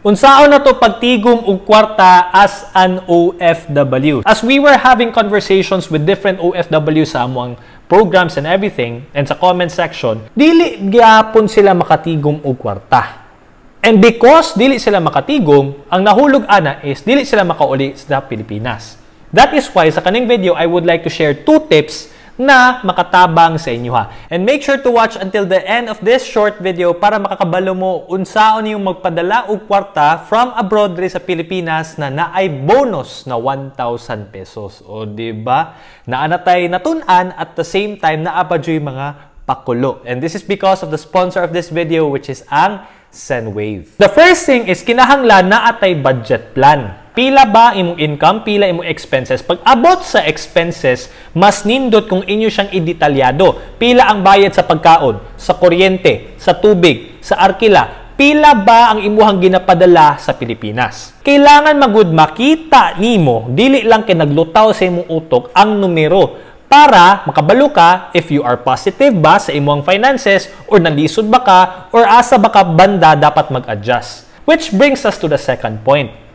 Unsaon na to pagtigom og kwarta as an OFW? As we were having conversations with different OFW sa among programs and everything, and sa comment section, dili gyapon sila makatigom og kwarta. And because dili sila makatigom, ang nahulog ana is dili sila makauli sa Pilipinas. That is why sa kaning video, I would like to share two tips na makatabang sa inyo ha. And make sure to watch until the end of this short video para makakabalo mo unsaon yung magpadala og kwarta from abroad rin sa Pilipinas na naay bonus na 1,000 pesos. O di ba? Naanatay natunan at the same time naapadyo yung mga pakulo. And this is because of the sponsor of this video which is ang Sendwave. The first thing is kinahanglan na atay budget plan. Pila ba imong income, pila imong expenses. Pag abot sa expenses, mas nindot kung inyo siyang idetalyado. Pila ang bayad sa pagkaon, sa kuryente, sa tubig, sa arkila, pila ba ang imuhang ginapadala sa Pilipinas? Kailangan magud makita nimo dili lang kay naglutaw sa imong utok ang numero para makabalo ka if you are positive ba sa imong finances or nalisod ba ka or asa ba ka banda dapat mag-adjust. Which brings us to the second point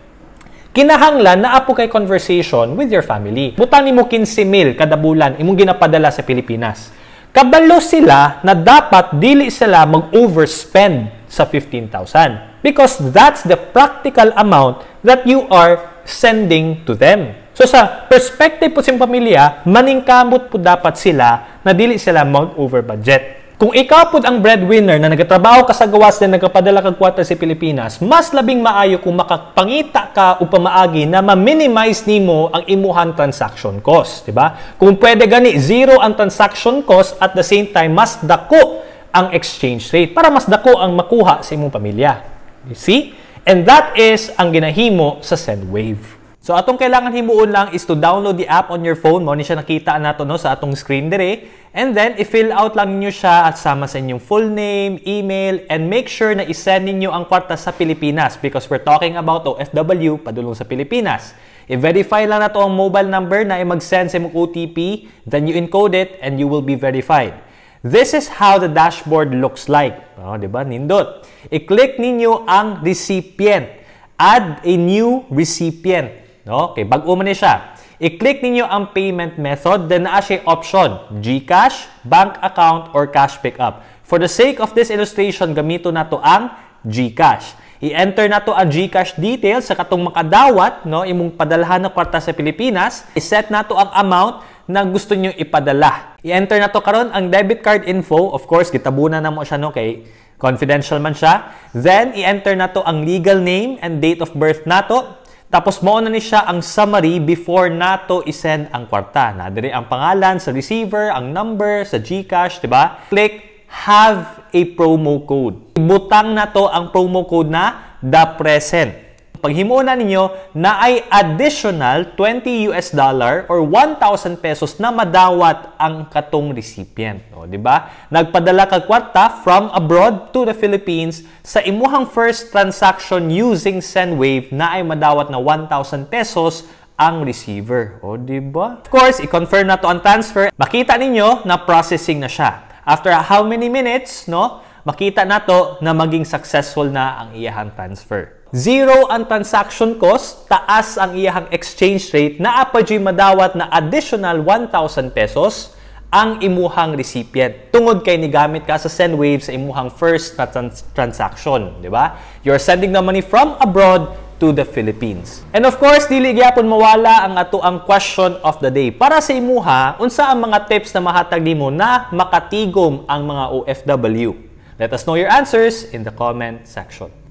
kinahanglan na apo kay conversation with your family. Butan mo 15 mil kada bulan imong ginapadala sa Pilipinas. Kabalo sila na dapat dili sila mag-overspend sa 15,000 because that's the practical amount that you are sending to them. So sa perspective po sa pamilya, maningkamot po dapat sila na dili sila mag-over budget. Kung ikaw po ang breadwinner na nagtatrabaho ka sa gawas na nagkapadala kag kwarta sa Pilipinas, mas labing maayo kung makapangita ka o pamaagi na ma-minimize nimo ang imuhan transaction cost, di ba? Kung pwede gani zero ang transaction cost at the same time mas dako ang exchange rate para mas dako ang makuha sa imong pamilya. You see? And that is ang ginahimo sa Sendwave. So atong kailangan himuon lang is to download the app on your phone mo ni siya nakita nato no sa atong screen dire and then i-fill out lang niyo siya at sama sa inyong full name, email and make sure na i-send niyo ang kwarta sa Pilipinas because we're talking about OFW padulong sa Pilipinas. I-verify lang nato ang mobile number na i-mag-send sa imong OTP, then you encode it and you will be verified. This is how the dashboard looks like. Oh, di ba? Nindot. I-click ninyo ang recipient. Add a new recipient. No? Okay, bago man siya. I-click ninyo ang payment method, then naa siya option, GCash, bank account, or cash pickup. For the sake of this illustration, gamito na to ang GCash. I-enter na to ang GCash details sa katong makadawat, no, imong padalhan na kwarta sa Pilipinas. I-set na to ang amount na gusto niyo ipadala. I-enter na to karon ang debit card info. Of course, gitabunan na mo siya no kay confidential man siya. Then i-enter na to ang legal name and date of birth nato. Tapos mo na ni siya ang summary before nato isend ang kwarta. Na dire ang pangalan sa receiver, ang number sa GCash, di ba? Click have a promo code. Butang na to ang promo code na the present paghimuon na ninyo na ay additional 20 US dollar or 1,000 pesos na madawat ang katong recipient. O, di ba? Nagpadala kag kwarta from abroad to the Philippines sa imuhang first transaction using SendWave na ay madawat na 1,000 pesos ang receiver. O, di ba? Of course, i-confirm na to ang transfer. Makita ninyo na processing na siya. After how many minutes, no? Makita na to na maging successful na ang iyahang transfer. Zero ang transaction cost, taas ang iyahang exchange rate, na apadyo'y madawat na additional 1,000 pesos ang imuhang recipient. Tungod kay ni gamit ka sa SendWave sa imuhang first na trans- transaction, di ba? You're sending the money from abroad to the Philippines. And of course, dili gyapon mawala ang ato ang question of the day. Para sa imuha, unsa ang mga tips na mahatag nimo na makatigom ang mga OFW? Let us know your answers in the comment section.